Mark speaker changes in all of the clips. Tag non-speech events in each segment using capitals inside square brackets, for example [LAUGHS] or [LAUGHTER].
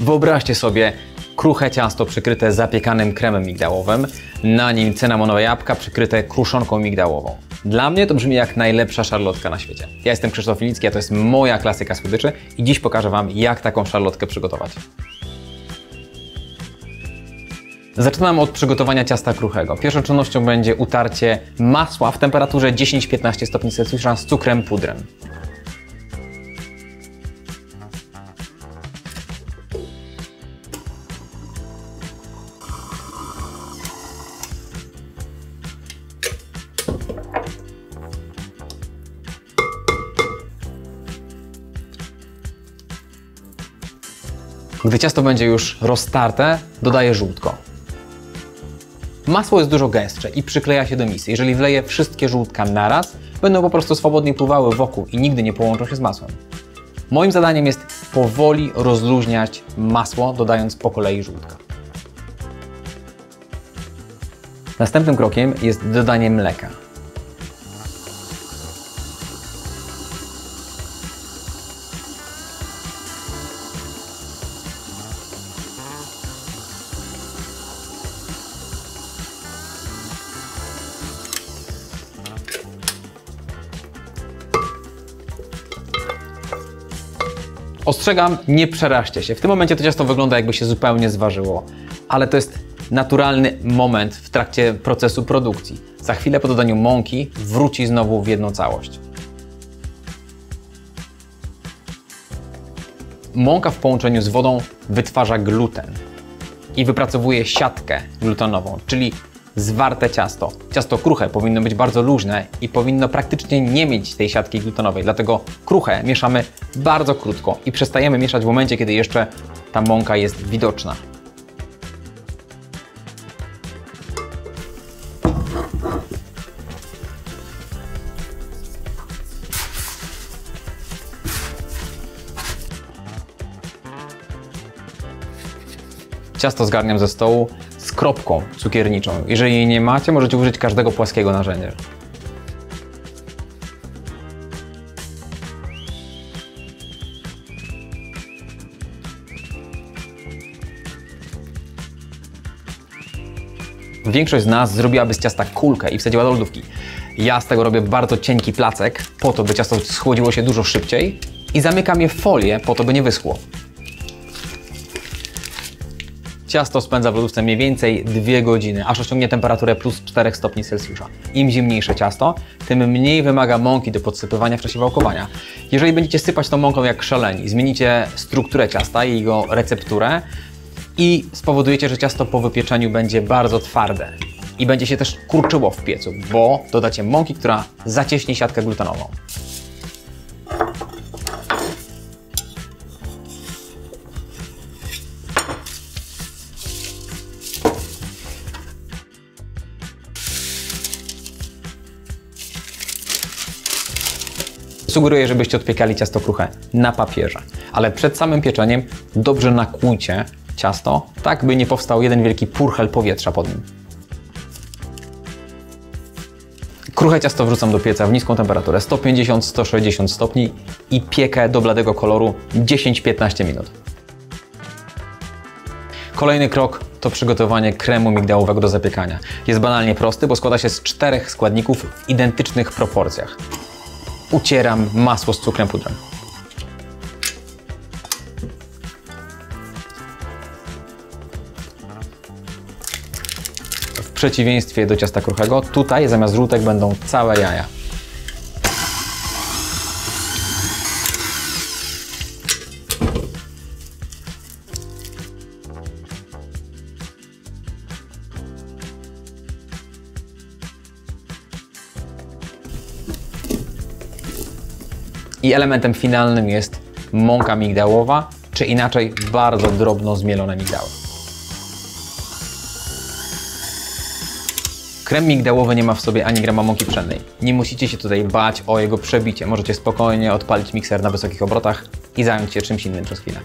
Speaker 1: Wyobraźcie sobie kruche ciasto przykryte zapiekanym kremem migdałowym, na nim cynamonowe jabłka przykryte kruszonką migdałową. Dla mnie to brzmi jak najlepsza szarlotka na świecie. Ja jestem Krzysztof Filicki, a to jest moja klasyka słodyczy i dziś pokażę Wam, jak taką szarlotkę przygotować. Zaczynam od przygotowania ciasta kruchego. Pierwszą czynnością będzie utarcie masła w temperaturze 10-15 stopni Celsjusza z cukrem pudrem. Gdy ciasto będzie już roztarte, dodaję żółtko. Masło jest dużo gęstsze i przykleja się do misy. Jeżeli wleję wszystkie żółtka naraz, będą po prostu swobodnie pływały wokół i nigdy nie połączą się z masłem. Moim zadaniem jest powoli rozluźniać masło, dodając po kolei żółtka. Następnym krokiem jest dodanie mleka. Ostrzegam, nie przeraźcie się. W tym momencie to ciasto wygląda jakby się zupełnie zważyło, ale to jest naturalny moment w trakcie procesu produkcji. Za chwilę po dodaniu mąki wróci znowu w jedną całość. Mąka w połączeniu z wodą wytwarza gluten i wypracowuje siatkę glutenową, czyli zwarte ciasto. Ciasto kruche powinno być bardzo luźne i powinno praktycznie nie mieć tej siatki glutenowej, dlatego kruche mieszamy bardzo krótko i przestajemy mieszać w momencie, kiedy jeszcze ta mąka jest widoczna. Ciasto zgarniam ze stołu kropką cukierniczą. Jeżeli jej nie macie, możecie użyć każdego płaskiego narzędzia. Większość z nas zrobiłaby z ciasta kulkę i wsadziła do lodówki. Ja z tego robię bardzo cienki placek, po to, by ciasto schłodziło się dużo szybciej i zamykam je w folię, po to, by nie wyschło. Ciasto spędza w lodówce mniej więcej 2 godziny, aż osiągnie temperaturę plus 4 stopni Celsjusza. Im zimniejsze ciasto, tym mniej wymaga mąki do podsypywania w czasie wałkowania. Jeżeli będziecie sypać tą mąką jak szaleni, zmienicie strukturę ciasta i jego recepturę i spowodujecie, że ciasto po wypieczeniu będzie bardzo twarde i będzie się też kurczyło w piecu, bo dodacie mąki, która zacieśni siatkę glutenową. Sugeruję, żebyście odpiekali ciasto kruche na papierze, ale przed samym pieczeniem dobrze nakłójcie ciasto, tak by nie powstał jeden wielki purchel powietrza pod nim. Kruche ciasto wrzucam do pieca w niską temperaturę 150-160 stopni i piekę do bladego koloru 10-15 minut. Kolejny krok to przygotowanie kremu migdałowego do zapiekania. Jest banalnie prosty, bo składa się z czterech składników w identycznych proporcjach ucieram masło z cukrem pudrem. W przeciwieństwie do ciasta kruchego, tutaj zamiast żółtek będą całe jaja. I elementem finalnym jest mąka migdałowa, czy inaczej bardzo drobno zmielone migdały. Krem migdałowy nie ma w sobie ani grama mąki pszennej. Nie musicie się tutaj bać o jego przebicie. Możecie spokojnie odpalić mikser na wysokich obrotach i zająć się czymś innym przez chwilę.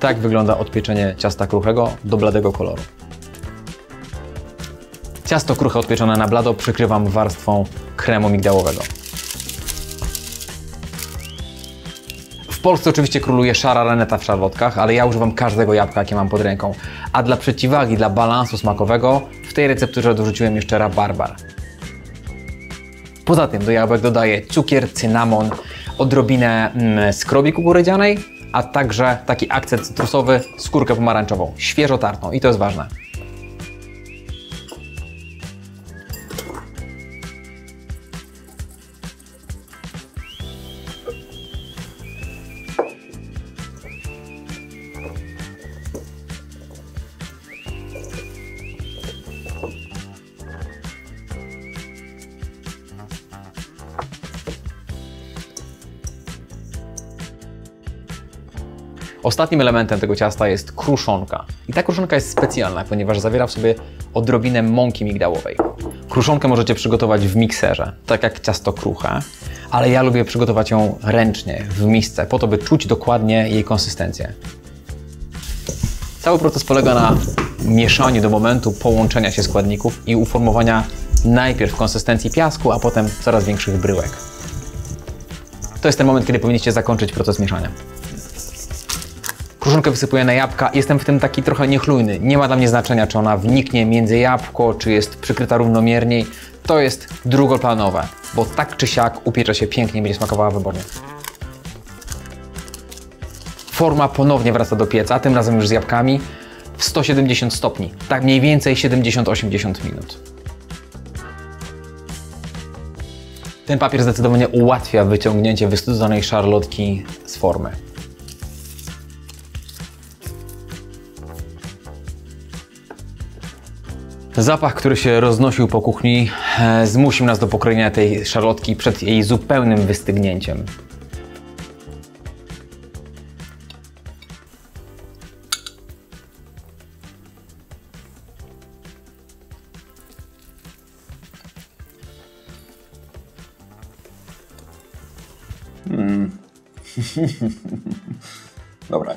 Speaker 1: Tak wygląda odpieczenie ciasta kruchego do bladego koloru. Ciasto kruche odpieczone na blado przykrywam warstwą kremu migdałowego. W Polsce oczywiście króluje szara reneta w szarlotkach, ale ja używam każdego jabłka, jakie mam pod ręką. A dla przeciwwagi, dla balansu smakowego, w tej recepturze dorzuciłem jeszcze rabarbar. Poza tym do jabłek dodaję cukier, cynamon, odrobinę mm, skrobi kukurydzianej, a także taki akcent cytrusowy, skórkę pomarańczową, świeżo tartą i to jest ważne. Ostatnim elementem tego ciasta jest kruszonka. I ta kruszonka jest specjalna, ponieważ zawiera w sobie odrobinę mąki migdałowej. Kruszonkę możecie przygotować w mikserze, tak jak ciasto kruche, ale ja lubię przygotować ją ręcznie, w misce, po to, by czuć dokładnie jej konsystencję. Cały proces polega na mieszaniu do momentu połączenia się składników i uformowania najpierw konsystencji piasku, a potem coraz większych bryłek. To jest ten moment, kiedy powinniście zakończyć proces mieszania. Wysypuję na jabłka. Jestem w tym taki trochę niechlujny. Nie ma dla mnie znaczenia, czy ona wniknie między jabłko, czy jest przykryta równomierniej. To jest drugoplanowe, bo tak czy siak upiecze się pięknie będzie smakowała wybornie. Forma ponownie wraca do pieca, tym razem już z jabłkami w 170 stopni. Tak mniej więcej 70-80 minut. Ten papier zdecydowanie ułatwia wyciągnięcie wystudzonej szarlotki z formy. Zapach, który się roznosił po kuchni, e, zmusił nas do pokrojenia tej szarlotki przed jej zupełnym wystygnięciem. [LAUGHS]
Speaker 2: Dobra.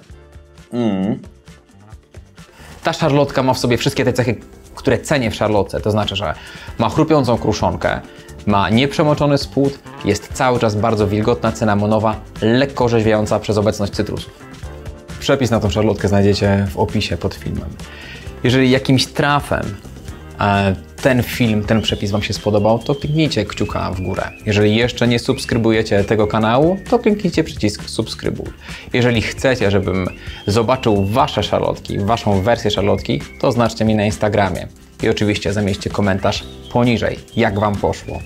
Speaker 1: Ta szarlotka ma w sobie wszystkie te cechy, które cenię w szarlotce. To znaczy, że ma chrupiącą kruszonkę, ma nieprzemoczony spód, jest cały czas bardzo wilgotna, cynamonowa, lekko orzeźwiająca przez obecność cytrusów. Przepis na tą szarlotkę znajdziecie w opisie pod filmem. Jeżeli jakimś trafem e, ten film, ten przepis Wam się spodobał, to kliknijcie kciuka w górę. Jeżeli jeszcze nie subskrybujecie tego kanału, to kliknijcie przycisk subskrybuj. Jeżeli chcecie, żebym zobaczył Wasze szarlotki, Waszą wersję szarlotki, to znaczcie mi na Instagramie. I oczywiście zamieśćcie komentarz poniżej, jak Wam poszło.